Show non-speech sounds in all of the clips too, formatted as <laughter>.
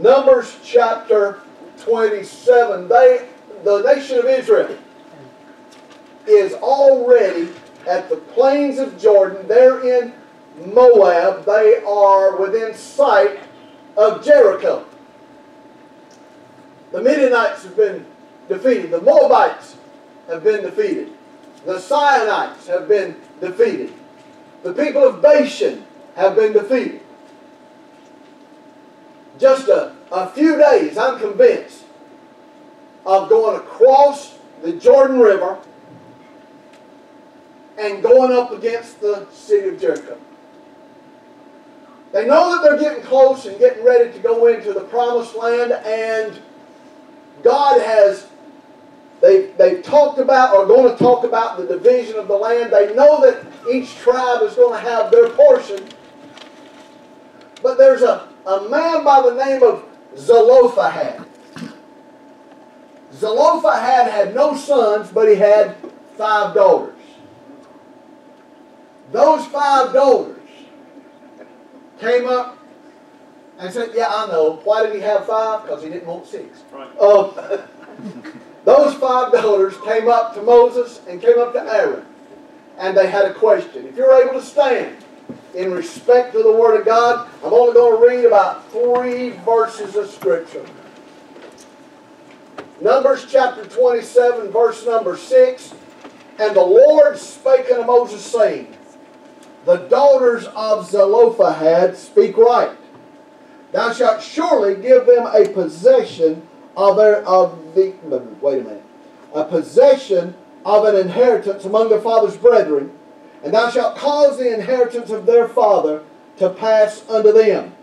Numbers chapter 27. They, the nation of Israel is already at the plains of Jordan. They're in Moab. They are within sight of Jericho. The Midianites have been defeated. The Moabites have been defeated. The Sionites have been defeated. The people of Bashan have been defeated. Just a, a few days, I'm convinced, of going across the Jordan River and going up against the city of Jericho. They know that they're getting close and getting ready to go into the promised land, and God has, they, they've talked about or going to talk about the division of the land. They know that each tribe is going to have their portion. But there's a, a man by the name of Zelophehad. Zelophehad had no sons, but he had five daughters. Those five daughters came up and said, Yeah, I know. Why did he have five? Because he didn't want six. Right. Um, <laughs> those five daughters came up to Moses and came up to Aaron. And they had a question. If you're able to stand in respect to the Word of God, I'm only going to read about three verses of Scripture. Numbers chapter 27, verse number 6. And the Lord spake unto Moses, saying, The daughters of Zelophehad speak right. Thou shalt surely give them a possession of, their, of the, wait a minute, a possession of an inheritance among their father's brethren, and thou shalt cause the inheritance of their father to pass unto them.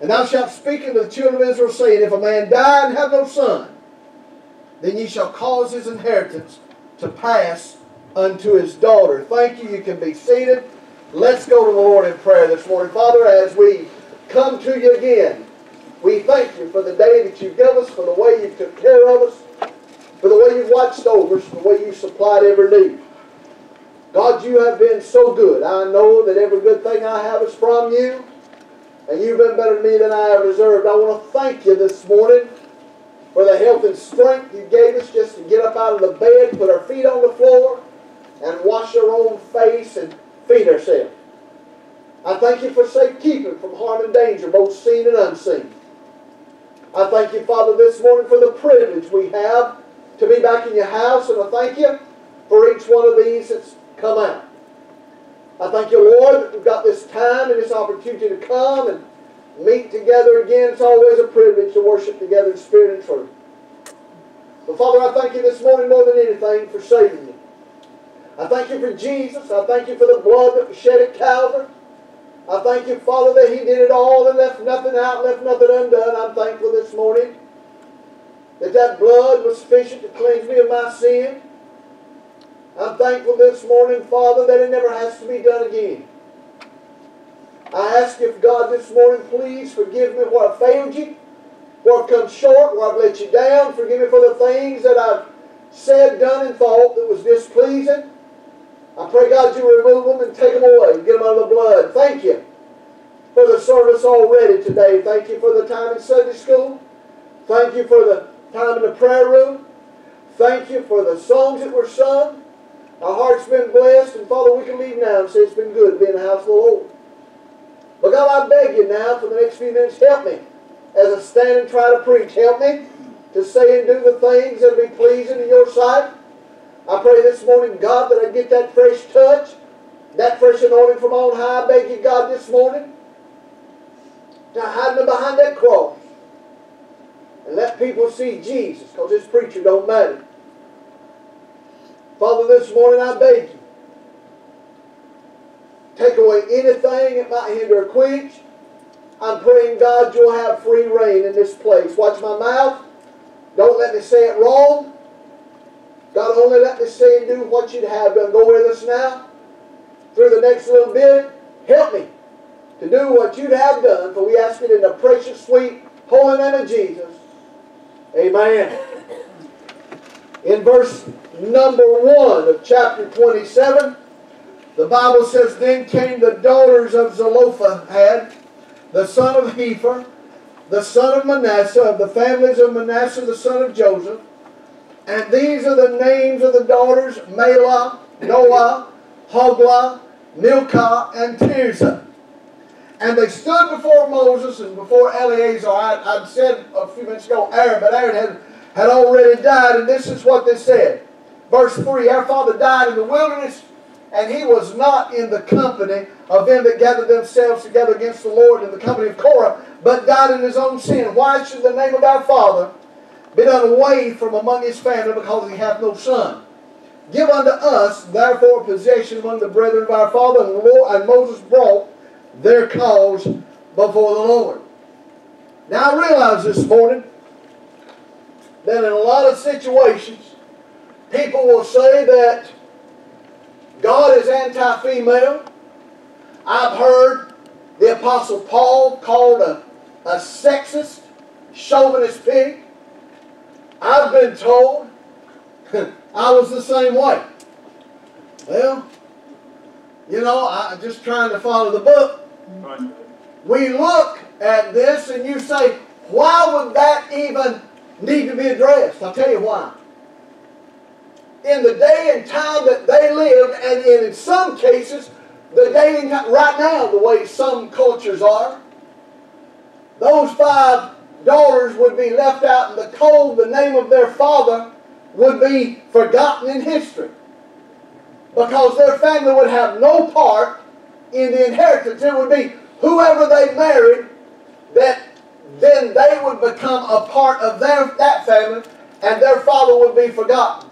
And thou shalt speak unto the children of Israel, saying, If a man die and have no son, then ye shall cause his inheritance to pass unto his daughter. Thank you. You can be seated. Let's go to the Lord in prayer this morning. Father, as we come to you again, we thank you for the day that you give us, for the way you took care of us, for the way you watched over us, for the way you supplied every need. God, you have been so good. I know that every good thing I have is from you, and you've been better to me than I have deserved. I want to thank you this morning for the health and strength you gave us just to get up out of the bed, put our feet on the floor, and wash our own face and feed ourselves. I thank you for safekeeping from harm and danger, both seen and unseen. I thank you, Father, this morning for the privilege we have to be back in your house, and I thank you for each one of these that's come out. I thank you, Lord, that we've got this time and this opportunity to come and meet together again. It's always a privilege to worship together in spirit and truth. But Father, I thank you this morning more than anything for saving me. I thank you for Jesus. I thank you for the blood that was shed at Calvary. I thank you, Father, that He did it all and left nothing out, left nothing undone. I'm thankful this morning that that blood was sufficient to cleanse me of my sin. I'm thankful this morning, Father, that it never has to be done again. I ask you, God, this morning, please forgive me where I failed you, where I've come short, where I've let you down. Forgive me for the things that I've said, done, and thought that was displeasing. I pray, God, you remove them and take them away, get them out of the blood. Thank you for the service already today. Thank you for the time in Sunday school. Thank you for the time in the prayer room. Thank you for the songs that were sung. Our heart's been blessed, and Father, we can leave now and say it's been good to be in the house of the Lord. But God, I beg you now for the next few minutes, help me as I stand and try to preach. Help me to say and do the things that will be pleasing in your sight. I pray this morning, God, that I get that fresh touch, that fresh anointing from on high. I beg you, God, this morning, to hide me behind that cross and let people see Jesus, because this preacher don't matter. Father, this morning I beg you, take away anything that might hinder a quench. I'm praying, God, you'll have free reign in this place. Watch my mouth. Don't let me say it wrong. God, only let me say and do what you'd have done. Go with us now through the next little bit. Help me to do what you'd have done, for we ask it in the precious, sweet, holy name of Jesus. Amen. In verse number 1 of chapter 27, the Bible says, Then came the daughters of Zelophehad, the son of Hepher, the son of Manasseh, of the families of Manasseh, the son of Joseph. And these are the names of the daughters Mahlah, Noah, Hoglah, Milcah, and Tirzah. And they stood before Moses and before Eleazar. I, I said a few minutes ago Aaron, but Aaron had, had already died, and this is what they said. Verse 3 Our father died in the wilderness, and he was not in the company of them that gathered themselves together against the Lord in the company of Korah, but died in his own sin. Why should the name of our father be done away from among his family because he hath no son? Give unto us, therefore, possession among the brethren of our father. And, Lord, and Moses brought their cause before the Lord. Now I realize this morning that in a lot of situations, people will say that God is anti-female. I've heard the Apostle Paul called a, a sexist, chauvinist pig. I've been told <laughs> I was the same way. Well, you know, I'm just trying to follow the book. Right. We look at this and you say, why would that even need to be addressed? I'll tell you why. In the day and time that they lived, and in some cases, the day and time, right now, the way some cultures are, those five daughters would be left out in the cold. The name of their father would be forgotten in history because their family would have no part in the inheritance. It would be whoever they married that then they would become a part of their, that family and their father would be forgotten.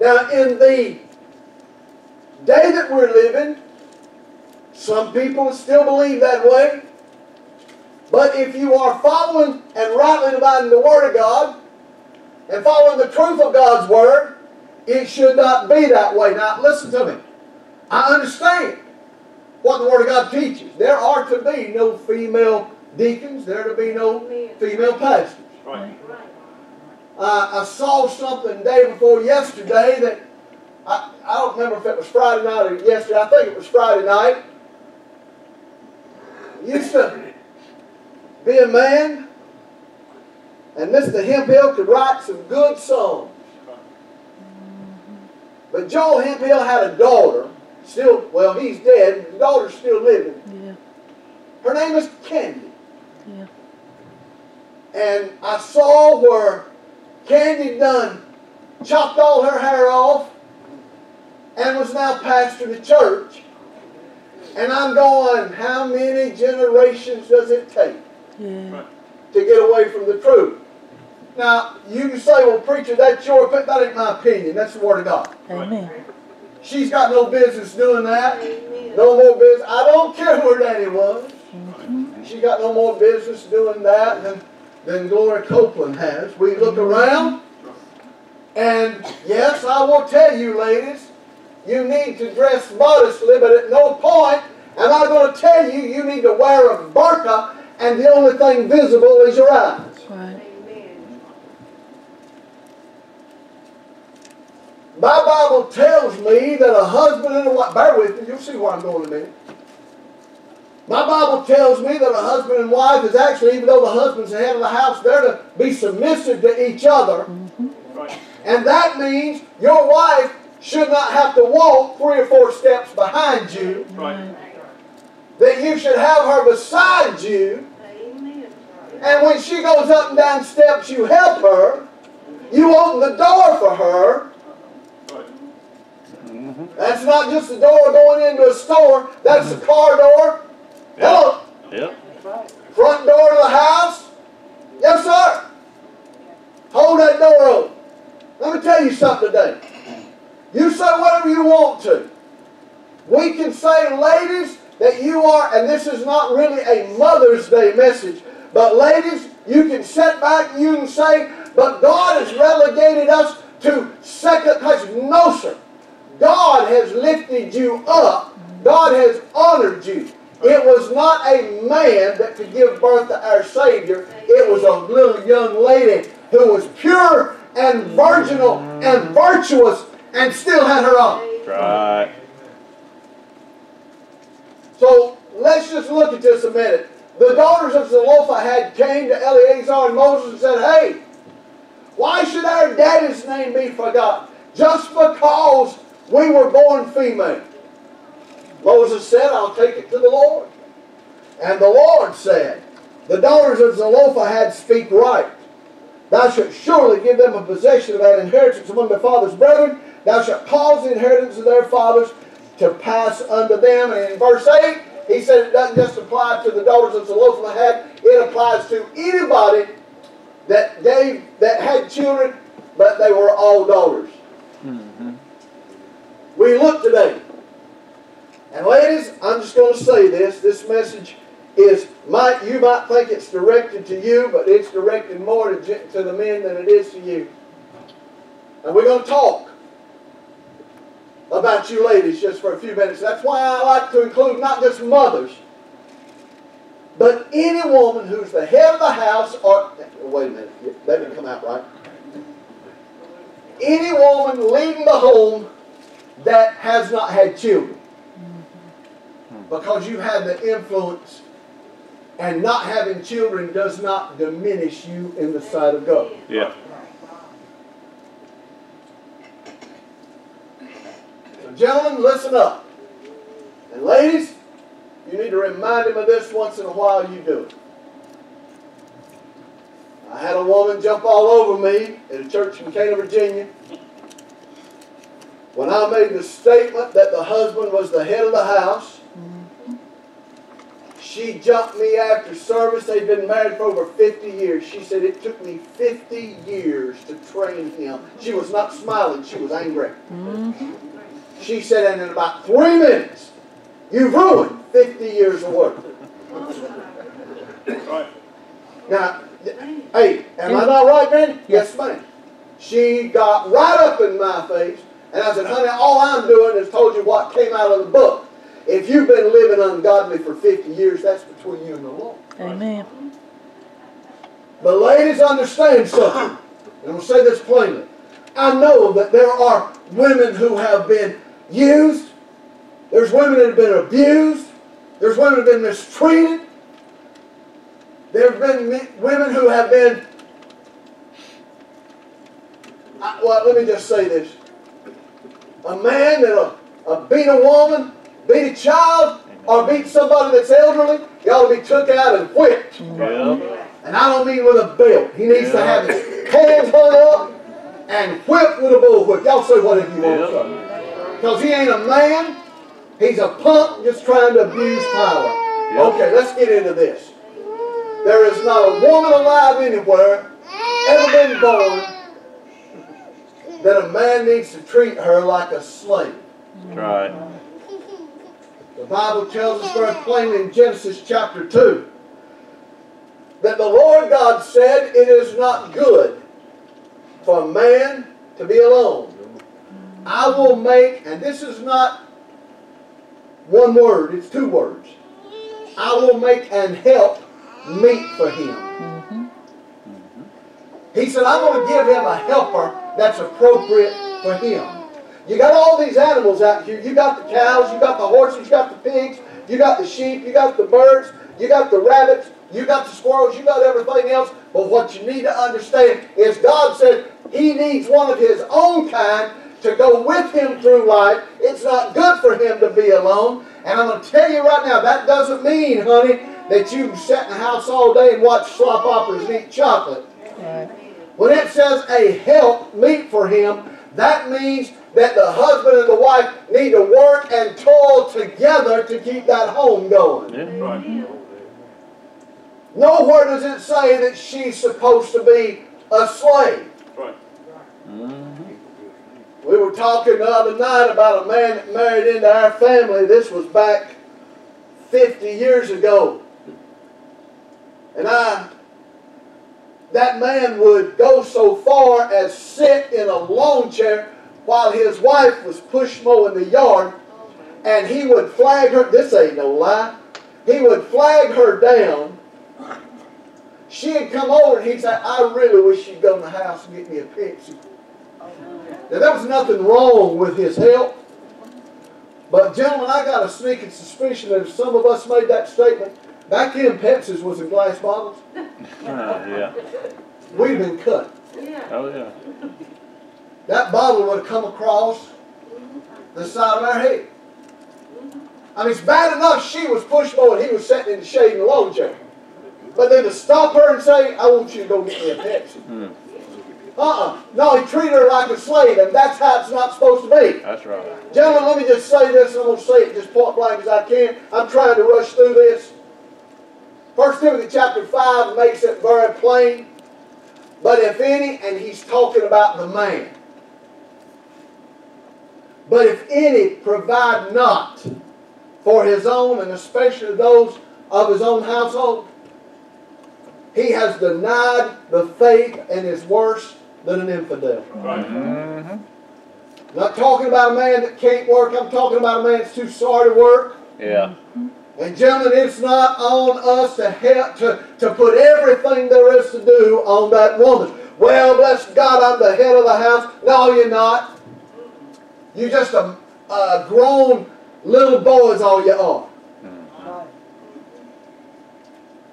Now, in the day that we're living, some people still believe that way. But if you are following and rightly dividing the Word of God and following the truth of God's Word, it should not be that way. Now, listen to me. I understand what the Word of God teaches. There are to be no female deacons. There are to be no female pastors. Right. Uh, I saw something day before yesterday that I, I don't remember if it was Friday night or yesterday. I think it was Friday night. Used to be a man, and Mr. Hemphill could write some good songs. But Joel Hemphill had a daughter Still, well, he's dead. His daughter's still living. Yeah. Her name is Candy. Yeah. And I saw where Candy done chopped all her hair off and was now pastoring the church. And I'm going, how many generations does it take yeah. to get away from the truth? Now, you can say, well, preacher, that's your opinion. That ain't my opinion. That's the Word of God. Amen. She's got no business doing that. No more business. I don't care where Daddy was. Mm-hmm. She got no more business doing that than, than Gloria Copeland has. We look around, and yes, I will tell you, ladies, you need to dress modestly, but at no point am I going to tell you you need to wear a burqa and the only thing visible is your eyes. Right. My Bible tells me that a husband and a wife, bear with me, you'll see where I'm going in a minute. My Bible tells me that a husband and wife is actually, even though the husband's the head of the house, they're to be submissive to each other. Right. And that means your wife should not have to walk three or four steps behind you. Right. That you should have her beside you. And when she goes up and down steps, you help her. You open the door for her. That's not just the door going into a store. That's the car door. Hello. Yep. Front door of the house. Yes, sir. Hold that door open. Let me tell you something today. You say whatever you want to. We can say, ladies, that you are, and this is not really a Mother's Day message, but ladies, you can sit back and you can say, but God has relegated us to second place. No, sir. God has lifted you up. God has honored you. It was not a man that could give birth to our Savior. It was a little young lady who was pure and virginal and virtuous and still had her own. Right. So let's just look at this a minute. the daughters of Zelophehad came to Eleazar and Moses and said, Hey, why should our daddy's name be forgotten? Just because we were born female. Moses said, I'll take it to the Lord. And the Lord said, The daughters of Zelophehad speak right. Thou shalt surely give them a possession of that inheritance among their father's brethren. Thou shalt cause the inheritance of their fathers to pass unto them. And in verse 8, he said it doesn't just apply to the daughters of Zelophehad, it applies to anybody that gave that had children, but they were all daughters. Mm-hmm. We look today. And ladies, I'm just going to say this. This message is might you might think it's directed to you, but it's directed more to, to the men than it is to you. And we're going to talk about you ladies just for a few minutes. That's why I like to include not just mothers, but any woman who's the head of the house or wait a minute, that didn't come out right. Any woman leading the home that has not had children. Because you've had the influence and not having children does not diminish you in the sight of God. Yeah. So, gentlemen, listen up. And ladies, you need to remind him of this once in a while you do it. I had a woman jump all over me at a church in Cana, Virginia. When I made the statement that the husband was the head of the house, she jumped me after service. They'd been married for over 50 years. She said, It took me 50 years to train him. She was not smiling, she was angry. Mm-hmm. She said, And in about three minutes, you've ruined 50 years of work. Right. Now, hey, am I not right, man? Yes, ma'am. She got right up in my face, and I said, honey, all I'm doing is told you what came out of the book. If you've been living ungodly for 50 years, that's between you and the Lord. Amen. But ladies, understand something. And I'm going to say this plainly. I know that there are women who have been used. There's women that have been abused. There's women that have been mistreated. There have been women who have been. well, let me just say this. A man that a beat a woman beat a child or beat somebody that's elderly, you ought to be took out and whipped. Yeah. And I don't mean with a belt. He needs yeah. to have his hands hung up and whipped with a bullwhip. Y'all say whatever you want to Because he ain't a man. He's a punk just trying to abuse power. Okay, let's get into this. There is not a woman alive anywhere ever been born that a man needs to treat her like a slave. That's right. The Bible tells us very plainly in Genesis chapter 2 that the Lord God said, It is not good for man to be alone. I will make, and this is not one word, it's two words. I will make and help meet for him. Mm-hmm. He said, I'm going to give him a helper that's appropriate for him. You got all these animals out here. You got the cows, you got the horses, you got the pigs, you got the sheep, you got the birds, you got the rabbits, you got the squirrels, you got everything else. But what you need to understand is God said He needs one of His own kind to go with Him through life. It's not good for Him to be alone. And I'm going to tell you right now, that doesn't mean, honey, that you sit in the house all day and watch slop operas and eat chocolate. Right. When it says a help meet for Him, that means that the husband and the wife need to work and toil together to keep that home going. Yeah, right. Nowhere does it say that she's supposed to be a slave. Right. Mm-hmm. We were talking the other night about a man that married into our family. This was back 50 years ago. And I, that man would go so far as sit in a lawn chair while his wife was push mowing the yard, and he would flag her. This ain't no lie. He would flag her down. She'd come over and he'd say, I really wish you'd go in the house and get me a Pepsi. Now, there was nothing wrong with his help. But, gentlemen, I got a sneaking suspicion that if some of us made that statement, Back then, Pepsi's was in glass bottles. <laughs> Uh, yeah. We'd been cut. Yeah. Oh, yeah. That bottle would have come across the side of our head. I mean, it's bad enough she was push mowing, he was sitting in the shade in the lawn chair. But then to stop her and say, I want you to go get me a Pepsi. Hmm. Uh-uh. No, he treated her like a slave, and that's how it's not supposed to be. That's right. Gentlemen, let me just say this, and I'm going to say it just point blank as I can. I'm trying to rush through this. 1 Timothy chapter 5 makes it very plain. But if any, and he's talking about the man. But if any provide not for his own, and especially those of his own household, he has denied the faith and is worse than an infidel. Mm-hmm. Not talking about a man that can't work. I'm talking about a man that's too sorry to work. Yeah. And gentlemen, it's not on us to help to, to put everything there is to do on that woman. Well, bless God, I'm the head of the house. No, you're not. You're just a, a grown little boy is all you are.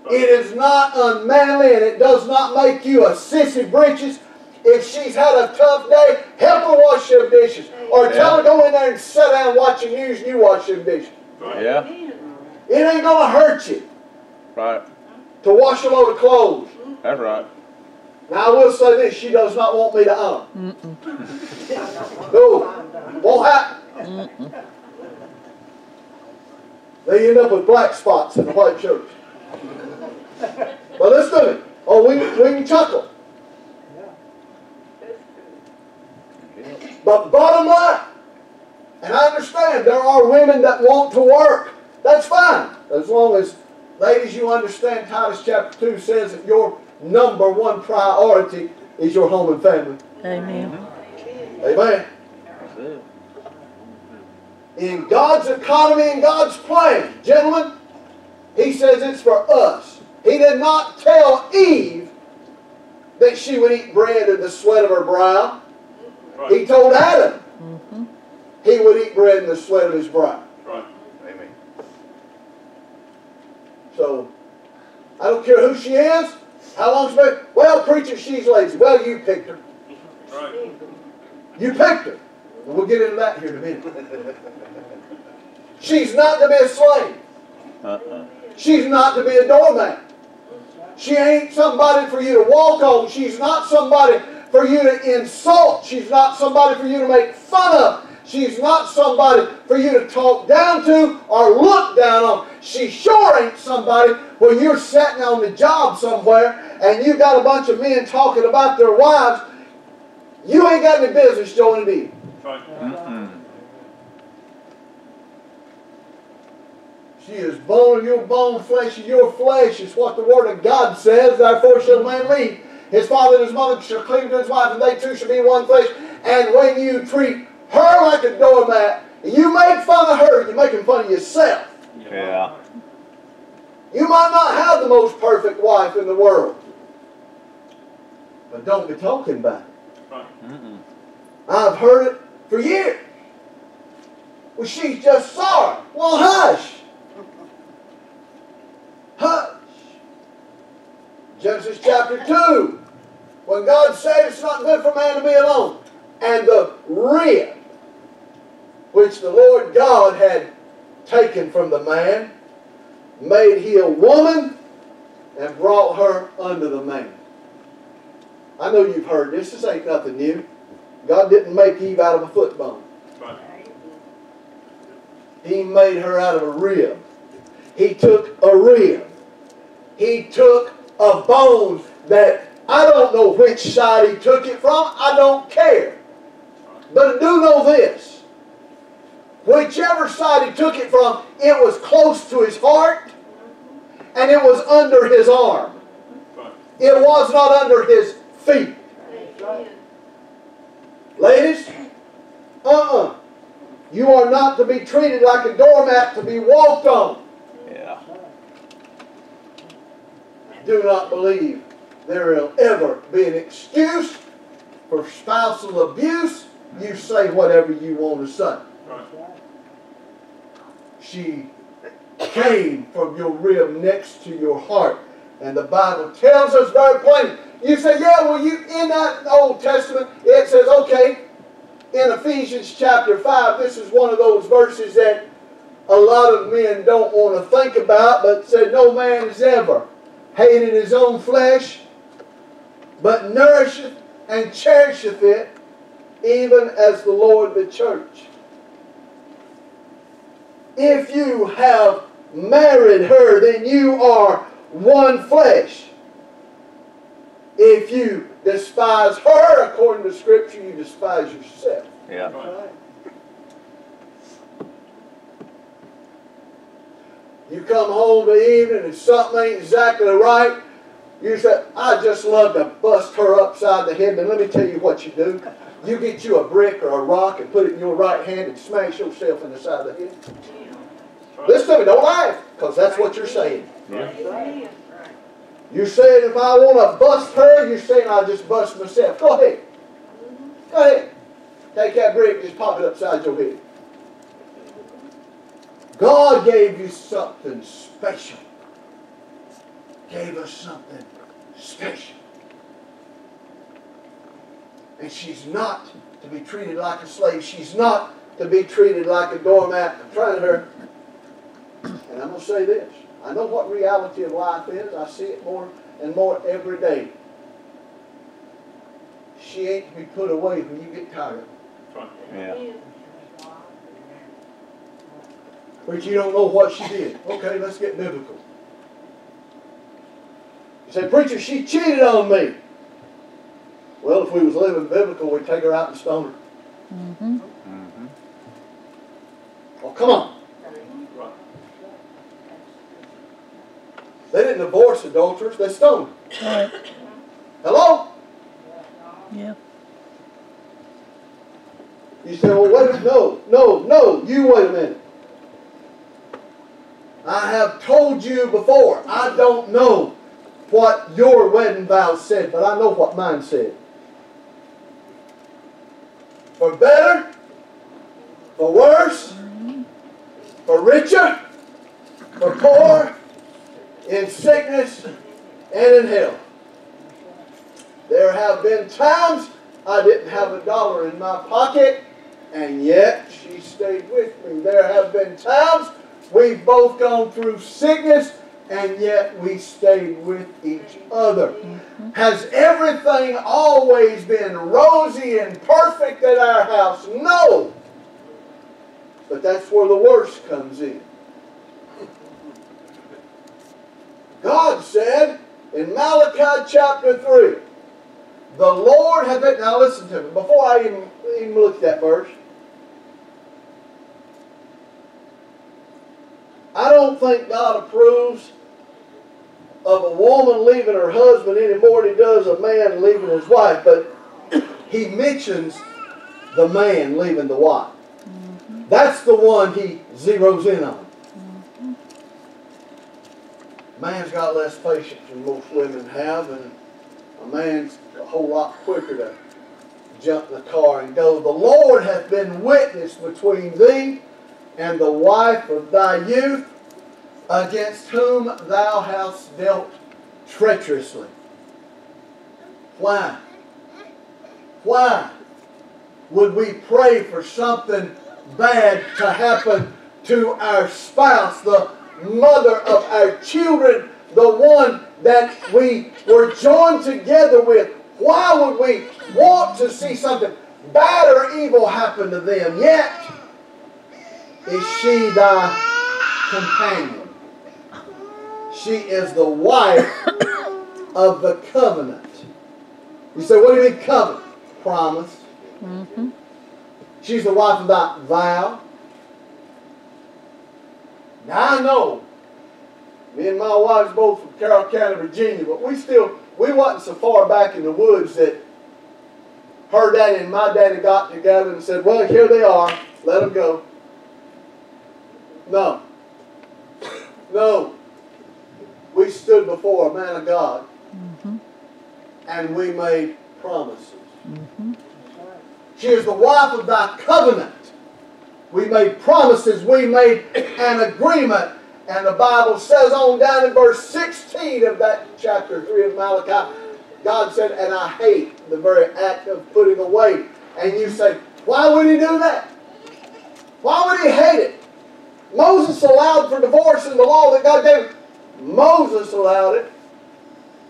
It is not unmanly and it does not make you a sissy britches. If she's had a tough day, help her wash them dishes. Or tell her to go in there and sit down and watch the news and you wash them dishes. Yeah. It ain't gonna hurt you Right. to wash a load of clothes. That's right. Now I will say this, she does not want me to honor. No, won't happen. They end up with black spots in the white shirts. But let's do it. Oh, we, we can chuckle. But bottom line, and I understand there are women that want to work. That's fine. As long as, ladies, you understand Titus chapter 2 says that your number one priority is your home and family. Amen. Amen. That's. In God's economy and God's plan, gentlemen, He says it's for us. He did not tell Eve that she would eat bread in the sweat of her brow. He told Adam mm-hmm. he would eat bread in the sweat of his brow. Right. Amen. So, I don't care who she is, how long she's been. Well, preacher, she's lazy. Well, you picked her. Right. You picked her. And we'll get into that here in a minute. She's not to be a slave. Uh-uh. She's not to be a doormat. She ain't somebody for you to walk on. She's not somebody for you to insult. She's not somebody for you to make fun of. She's not somebody for you to talk down to or look down on. She sure ain't somebody when you're sitting on the job somewhere and you got a bunch of men talking about their wives. You ain't got any business in. Right. Mm-mm. She is bone of your bone, flesh of your flesh, is what the Word of God says. Therefore shall man leave. His father and his mother shall cleave to his wife, and they two shall be one flesh. And when you treat her like a doormat, you make fun of her, you're making fun of yourself. Yeah. You might not have the most perfect wife in the world. But don't be talking about it. Right. Mm-mm. I've heard it for years. Well, she's just sorry. Well, hush. Hush. Genesis chapter 2. When God said it's not good for man to be alone. And the rib which the Lord God had taken from the man made he a woman and brought her unto the man. I know you've heard this. This ain't nothing new. God didn't make Eve out of a foot bone. He made her out of a rib. He took a rib. He took a bone that I don't know which side he took it from. I don't care. But I do know this. Whichever side he took it from, it was close to his heart and it was under his arm. It was not under his feet. Ladies, uh-uh. You are not to be treated like a doormat to be walked on. Yeah. Do not believe there will ever be an excuse for spousal abuse. You say whatever you want to say. She came from your rib next to your heart. And the Bible tells us very plainly. You say, yeah, well, you in that Old Testament, it says, okay, in Ephesians chapter 5, this is one of those verses that a lot of men don't want to think about, but said, no man is ever hated his own flesh, but nourisheth and cherisheth it, even as the Lord the church. If you have married her, then you are one flesh. If you despise her, according to Scripture, you despise yourself. Yeah. Right? You come home in the evening and something ain't exactly right. You say, I just love to bust her upside the head. And let me tell you what you do. You get you a brick or a rock and put it in your right hand and smash yourself in the side of the head. Listen to me, don't laugh, because that's what you're saying. Yeah. You're saying if I want to bust her, you're saying I'll just bust myself. Go ahead. Mm-hmm. Go ahead. Take that brick, just pop it upside your head. God gave you something special. Gave us something special. And she's not to be treated like a slave. She's not to be treated like a doormat. I'm trying to her. And I'm going to say this. I know what reality of life is. I see it more and more every day. She ain't to be put away when you get tired. Yeah. But you don't know what she did. Okay, let's get biblical. You say, preacher, she cheated on me. Well, if we was living biblical, we'd take her out and stone her. Mm-hmm. Mm-hmm. Oh, come on. They didn't divorce adulterers, they stoned her. Right. Hello? Yeah. You say, well, wait a minute. No, no, no. You wait a minute. I have told you before, I don't know what your wedding vows said, but I know what mine said. For better, for worse, mm-hmm. for richer, for poor, in sickness and in health. There have been times I didn't have a dollar in my pocket, and yet she stayed with me. There have been times we've both gone through sickness, and yet we stayed with each other. Has everything always been rosy and perfect at our house? No. But that's where the worst comes in. God said in Malachi chapter 3, the Lord hath been, now listen to me, before I even, even look at that verse, I don't think God approves of a woman leaving her husband any more than he does a man leaving his wife, but <coughs> he mentions the man leaving the wife. Mm-hmm. That's the one he zeroes in on. Man's got less patience than most women have, and a man's a whole lot quicker to jump the car and go. The Lord hath been witness between thee and the wife of thy youth, against whom thou hast dealt treacherously. Why? Why would we pray for something bad to happen to our spouse, the mother of our children, the one that we were joined together with? Why would we want to see something bad or evil happen to them? Yet, is she thy companion? She is the wife of the covenant. You say, what do you mean covenant? Promise. Mm-hmm. She's the wife of thy vow. Now I know, me and my wife's both from Carroll County, Virginia, but we still, we wasn't so far back in the woods that her daddy and my daddy got together and said, well, here they are, let them go. No. <coughs> No. We stood before a man of God Mm-hmm. and we made promises. Mm-hmm. She is the wife of thy covenant. We made promises. We made an agreement. And the Bible says on down in verse 16 of that chapter 3 of Malachi, God said, and I hate the very act of putting away. And you say, why would he do that? Why would he hate it? Moses allowed for divorce in the law that God gave. Moses allowed it.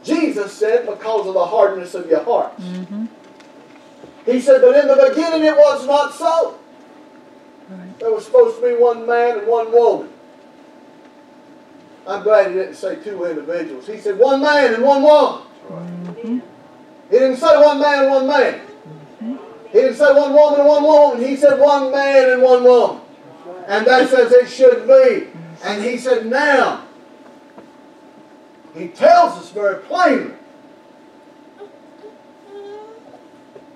Jesus said, because of the hardness of your hearts. Mm-hmm. He said, but in the beginning it was not so. Right. There was supposed to be one man and one woman. I'm glad he didn't say two individuals. He said one man and one woman. Mm-hmm. He didn't say one man and one man. He didn't say one woman and one woman. He said one man and one woman. And that's as it should be. And he said now, he tells us very plainly,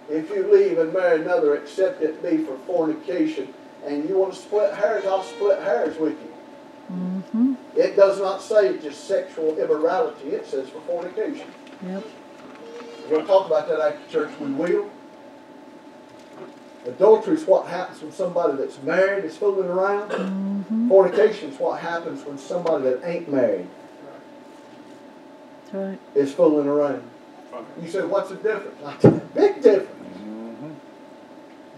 if you leave and marry another, except it be for fornication, and you want to split hairs, I'll split hairs with you. Mm-hmm. It does not say just sexual immorality, it says for fornication. Yep. We're going to talk about that after church, we will. Adultery is what happens when somebody that's married is fooling around. Mm-hmm. Fornication is what happens when somebody that ain't married right. is fooling around. You say, what's the difference? Big difference.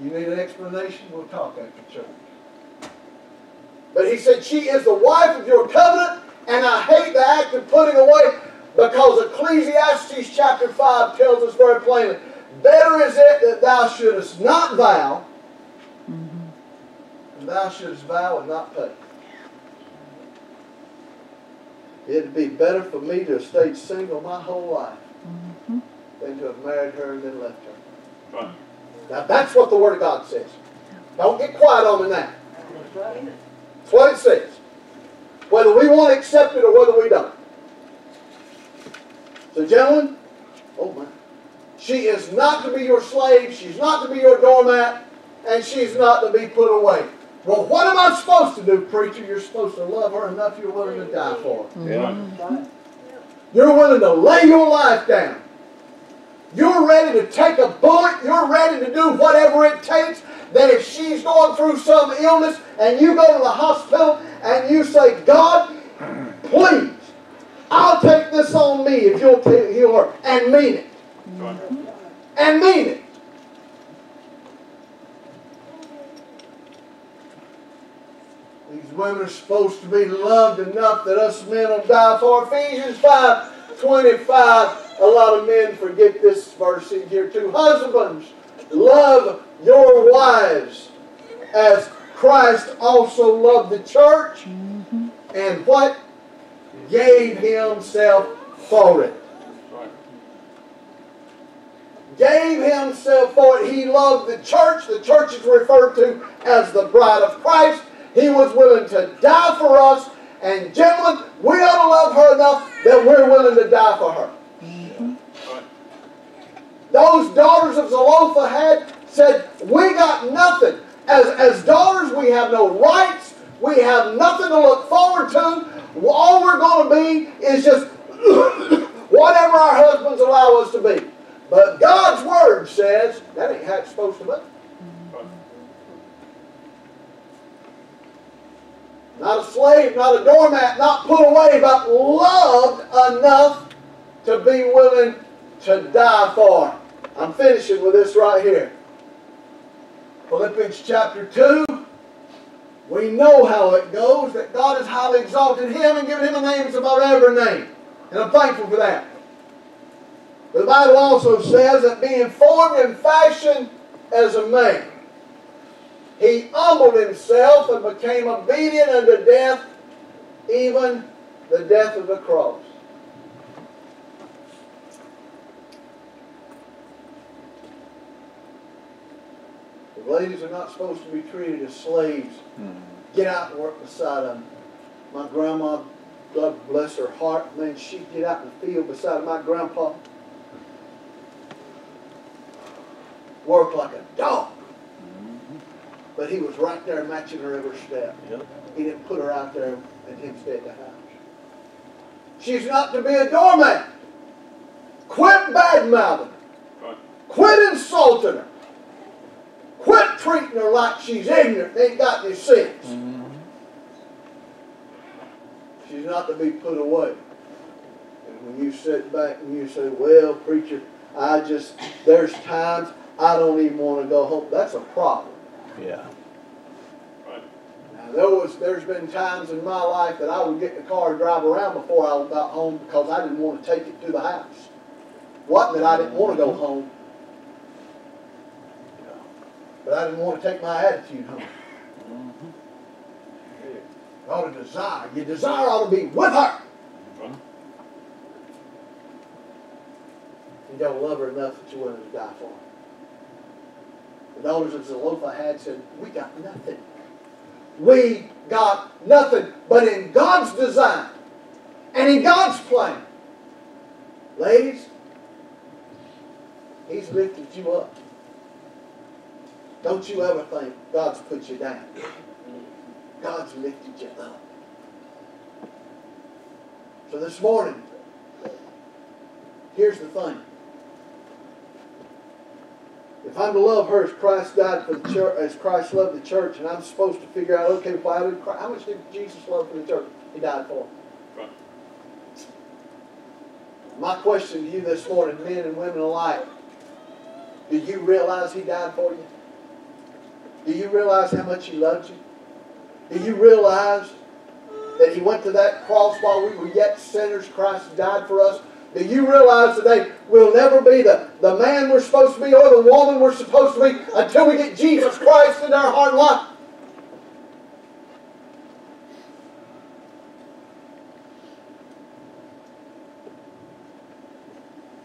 You need an explanation? We'll talk after church. But he said, She is the wife of your covenant, and I hate the act of putting away, because Ecclesiastes chapter 5 tells us very plainly, Better is it that thou shouldest not vow, and thou shouldest vow and not pay. It'd be better for me to have stayed single my whole life Mm-hmm. than to have married her and then left her. Right. Now that's what the Word of God says. Don't get quiet on me now. That's what it says. Whether we want to accept it or whether we don't. So, gentlemen, oh my. She is not to be your slave, she's not to be your doormat, and she's not to be put away. Well, what am I supposed to do, preacher? You're supposed to love her enough you're willing to die for her. Mm-hmm. You're willing to lay your life down. You're ready to take a bullet. You're ready to do whatever it takes. That if she's going through some illness and you go to the hospital and you say, God, please, I'll take this on me if you'll heal her. And mean it. And mean it. These women are supposed to be loved enough that us men will die for. Ephesians 5 25. A lot of men forget this verse in here too. Husbands, love your wives as Christ also loved the church mm-hmm. and what? Gave himself for it gave himself for it. He loved the church. The church is referred to as the bride of Christ. He was willing to die for us. And gentlemen, we ought to love her enough that we're willing to die for her. Those daughters of Zelophehad said, We got nothing. As, as daughters, we have no rights. We have nothing to look forward to. All we're going to be is just <coughs> whatever our husbands allow us to be. But God's Word says that ain't how it's supposed to be. Not a slave, not a doormat, not put away, but loved enough to be willing to die for. I'm finishing with this right here. Philippians chapter 2. We know how it goes that God has highly exalted him and given him a name that's above every name. And I'm thankful for that. The Bible also says that being formed and fashioned as a man, he humbled himself and became obedient unto death, even the death of the cross. The ladies are not supposed to be treated as slaves. Hmm. Get out and work beside them. My grandma, God bless her heart, man, she'd get out in the field beside my grandpa. Work like a dog. But he was right there matching her every step. Yep. He didn't put her out there and him stay at the house. She's not to be a doormat. Quit bad mouthing her. Right. Quit insulting her. Quit treating her like she's ignorant, ain't got any sense. Mm-hmm. She's not to be put away. And when you sit back and you say, well, preacher, I just, there's times I don't even want to go home. That's a problem. Yeah. Now, there was, there's been times in my life that I would get in the car and drive around before I got home because I didn't want to take it to the house. Wasn't that I didn't want to go home, but I didn't want to take my attitude home. You ought to desire. Your desire ought to be with her. Right. You don't love her enough that you're willing to die for her. The daughters of Zelophehad had said, We got nothing. We got nothing. But in God's design and in God's plan, ladies, He's lifted you up. Don't you ever think God's put you down. God's lifted you up. So this morning, here's the thing. If I'm to love her as Christ died for the church, as Christ loved the church, and I'm supposed to figure out, okay, why did Christ, how much did Jesus love for the church? He died for. Right. My question to you this morning, men and women alike, do you realize He died for you? Do you realize how much He loved you? Do you realize that He went to that cross while we were yet sinners? Christ died for us. Do you realize today we'll never be the, the man we're supposed to be or the woman we're supposed to be until we get Jesus Christ in our heart and life?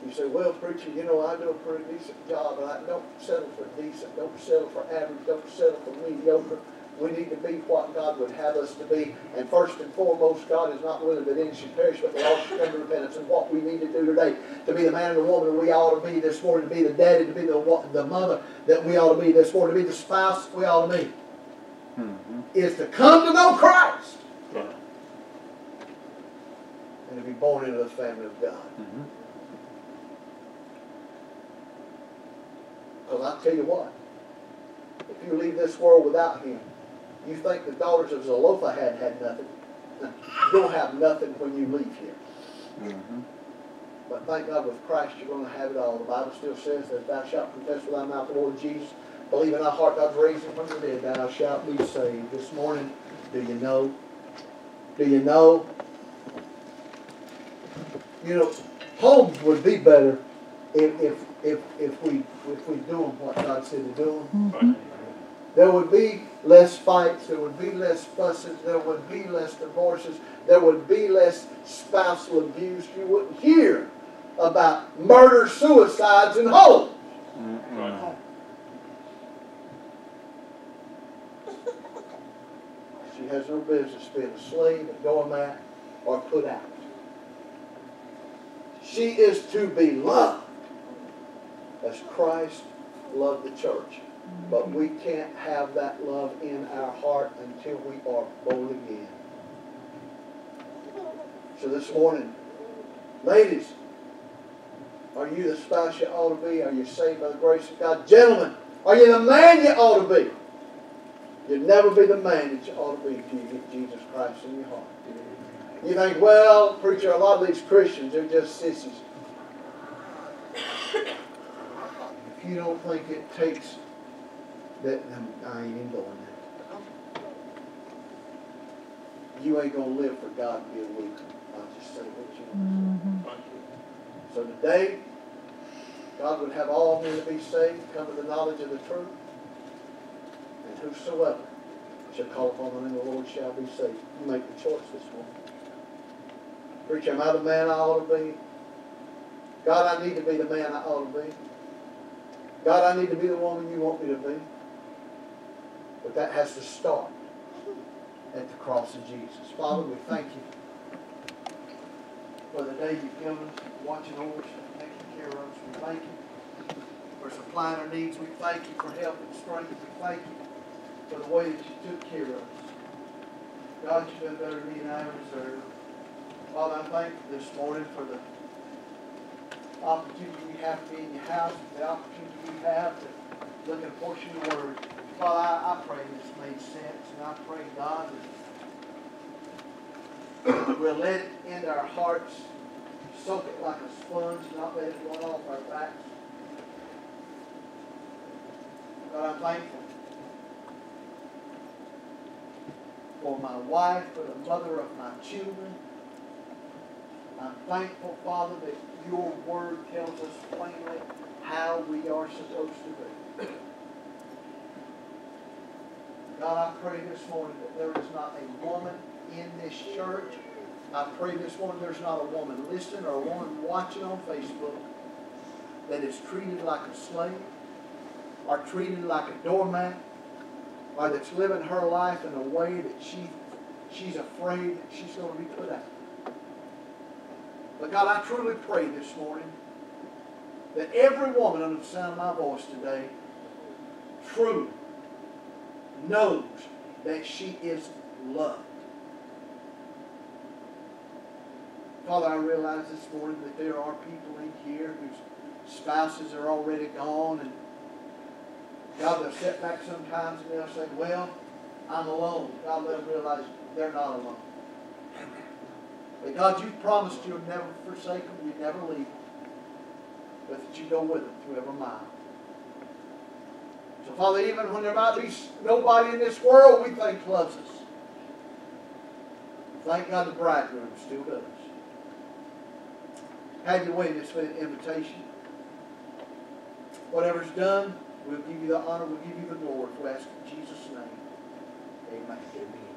You say, well, preacher, you know, I do a pretty decent job, and I don't settle for decent, don't settle for average, don't settle for mediocre. We need to be what God would have us to be. And first and foremost, God is not willing that any should perish, but they all should come to repentance. And what we need to do today, to be the man and the woman we ought to be this morning, to be the daddy, to be the, the mother that we ought to be this morning, to be the spouse we ought to be, Mm-hmm. is to come to know Christ Yeah. and to be born into the family of God. Mm-hmm. Because I tell you what, if you leave this world without him, you think the daughters of Zelophehad had had nothing. <laughs> You'll have nothing when you leave here. Mm-hmm. But thank God with Christ you're going to have it all. The Bible still says that thou shalt confess with thy mouth the Lord Jesus, believe in thy heart God's raised him from the dead, thou shalt be saved. This morning, do you know? Do you know? You know, homes would be better if, if, if, if we if we do them what God said to do them. Right. There would be less fights, there would be less fusses, there would be less divorces, there would be less spousal abuse. You wouldn't hear about murder, suicides, and. Right. She has no business being a slave, a doormat, or put out. She is to be loved as Christ loved the church. But we can't have that love in our heart until we are born again. So this morning, ladies, are you the spouse you ought to be? Are you saved by the grace of God? Gentlemen, are you the man you ought to be? You'd never be the man that you ought to be if you get Jesus Christ in your heart. You think, well, preacher, a lot of these Christians are just sissies. If you don't think it takes that, I ain't even going there. You ain't gonna live for God to be a weak. I'll just say what you want. Mhm. Right. So today, God would have all men to be saved, come to the knowledge of the truth. And whosoever shall call upon the name of the Lord shall be saved. You make the choice this morning. Preacher, am I the man I ought to be? God, I need to be the man I ought to be. God, I need to be the woman you want me to be. But that has to start at the cross of Jesus. Father, we thank you for the day you've given us, watching over us and taking care of us. We thank you for supplying our needs. We thank you for help and strength. We thank you for the way that you took care of us. God, you've been better than me than I ever deserved. Father, I thank thankful this morning for the opportunity we have to be in your house, the opportunity we have to look at a portion of your word. Father, I, I pray this made sense, and I pray, God, that <coughs> We'll let it into our hearts, soak it like a sponge, not let it run off our backs. God, I'm thankful for my wife, for the mother of my children. I'm thankful, Father, that your word tells us plainly how we are supposed to be. God, I pray this morning that there is not a woman in this church. I pray this morning there's not a woman listening or a woman watching on Facebook that is treated like a slave or treated like a doormat or that's living her life in a way that she, she's afraid that she's going to be put out. But God, I truly pray this morning that every woman under the sound of my voice today truly knows that she is loved. Father, I realize this morning that there are people in here whose spouses are already gone and God, they'll sit back sometimes and they'll say, well, I'm alone. God, let them realize they're not alone. But God, you promised you'll never forsake them, you'd never leave them, but that you go with them through every mile. So, Father, even when there might be nobody in this world we think loves us, thank God the bridegroom still does. Have your way in this invitation. Whatever's done, we'll give you the honor, we'll give you the glory. We ask in Jesus' name. Amen.